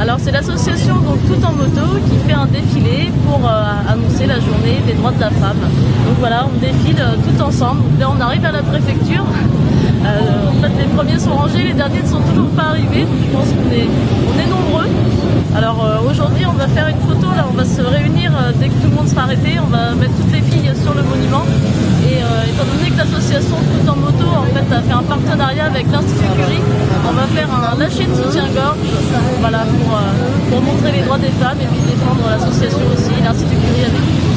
Alors c'est l'association donc Tout en moto qui fait un défilé pour euh, annoncer la journée des droits de la femme. Donc voilà, on défile euh, tout ensemble. Là on arrive à la préfecture. Euh, en fait les premiers sont rangés, les derniers ne sont toujours pas arrivés. Donc je pense qu'on est, nombreux. Alors aujourd'hui on va faire une photo, là on va se réunir dès que tout le monde sera arrêté mettre toutes les filles sur le monument. Et euh, étant donné que l'association Tout en moto a fait un partenariat avec l'Institut Curie, on va faire un lâcher de soutien-gorge voilà, pour, euh, montrer les droits des femmes et puis défendre l'association aussi, l'Institut Curie avec nous.